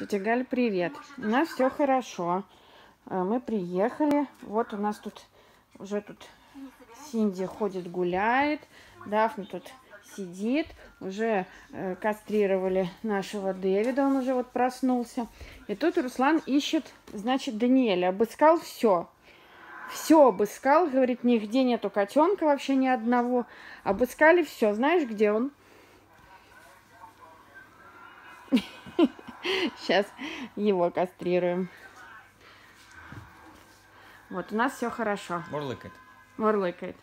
Тетя Галь, привет. У нас все хорошо. Э, Мы приехали. Вот у нас тут уже тут Синди ходит, гуляет. Дафна тут сидит. Уже э, кастрировали нашего Дэвида. Он уже вот проснулся. И тут Руслан ищет, значит, Даниэля. Обыскал все. Все обыскал. Говорит, нигде нету котенка вообще ни одного. Обыскали все. Знаешь, где он? Сейчас его кастрируем. Вот, у нас все хорошо. Мурлыкает. Мурлыкает.